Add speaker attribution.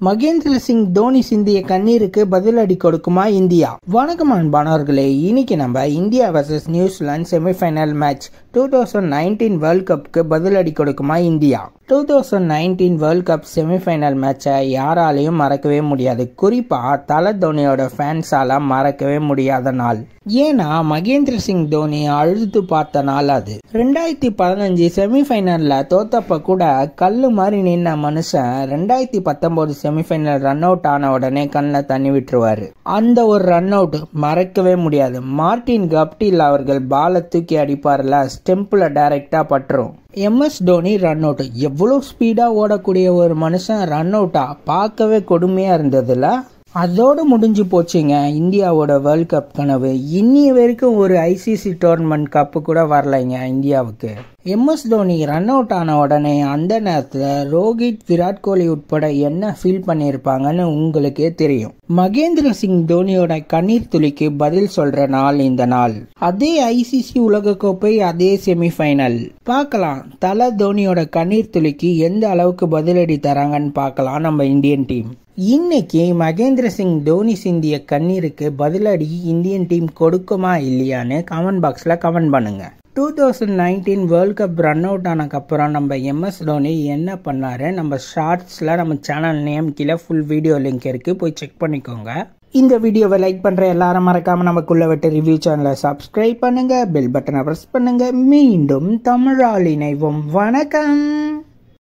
Speaker 1: மகேந்திர சிங் தோனி சிந்திய கண்ணீருக்கு பதிலடி கொடுக்குமா இந்தியா? வணக்கம் அன்பானவர்களே இன்னைக்கு நம்ம India versus New Zealand semifinal match two thousand nineteen world கப்புக்கு பதிலடி கொடுக்குமா India? Two thousand nineteen world cup semifinal மேட்சை யாராலையும் மறக்கவே முடியாது. குறிப்பாக தல தோனியோட ஃபேன்ஸால மறக்கவே முடியாத நாள். ஏன்னா மகேந்திர சிங் தோனி அழுது பார்த்த நாள் அது. ரெண்டாயிரத்தி பதினஞ்சு செமிஃபைனலில் தோத்தப்ப கூட கல் மாதிரி நின்ன மனுஷன் ரெண்டாயிரத்தி பத்தொம்போது செமிஃபைனல் ரன் அவுட் ஆன உடனே கண்ணில் தண்ணி விட்டுருவாரு. அந்த ஒரு ரன் அவுட் மறக்கவே முடியாது. மார்டின் கப்டில் அவர்கள் பாலை தூக்கி அடிப்பார்ல ஸ்டெம்பில் டைரெக்டாக பட்டுரும். எம்எஸ் தோனி ரன் அவுட் எவ்வளோ ஸ்பீடாக ஓடக்கூடிய ஒரு மனுஷன் ரன் அவுட்டா பார்க்கவே கொடுமையாக இருந்ததுல. அதோடு முடிஞ்சு போச்சுங்க இந்தியாவோட வேர்ல்ட் கப் கனவு. இன்னி வரைக்கும் ஒரு ஐசிசி டோர்னமெண்ட் கப்பு கூட வரலைங்க இந்தியாவுக்கு. எம்எஸ் தோனி ரன் அவுட் ஆன உடனே அந்த நேரத்தில் ரோஹித் விராட் கோலி உட்பட என்ன ஃபீல் பண்ணியிருப்பாங்கன்னு உங்களுக்கே தெரியும். மகேந்திர சிங் தோனியோட கண்ணீர் துளிக்கு பதில் சொல்ற நாள் இந்த நாள். அதே ஐசிசி உலகக்கோப்பை அதே செமிஃபைனல் பார்க்கலாம் தல தோனியோட கண்ணீர் துளிக்கு எந்த அளவுக்கு பதிலடி தராங்கன்னு பார்க்கலாம் நம்ம இந்தியன் டீம். இன்னைக்கு மகேந்திர சிங் தோனி சிந்திய கண்ணீருக்கு பதிலடி இந்தியன் டீம் கொடுக்குமா இல்லையான்னு கமெண்ட் பாக்ஸில் கமெண்ட் பண்ணுங்கள் two thousand nineteen world cup run out ஆனதுக்கப்புறம் நம்ம எம்எஸ் தோனி என்ன பண்ணாரு? நம்ம ஷார்ட்ஸில் நம்ம சேனல் நேம் கீழே ஃபுல் வீடியோ லிங்க் இருக்குது போய் செக் பண்ணிக்கோங்க. இந்த வீடியோவை லைக் பண்ணுற எல்லாரும் மறக்காமல் நமக்குள்ளே விட்டு ரிவ்யூ சேனலை சப்ஸ்கிரைப் பண்ணுங்கள் பெல் பட்டனை ப்ரெஸ் பண்ணுங்கள் மீண்டும் தமிழால் இணைவோம். வணக்கம்.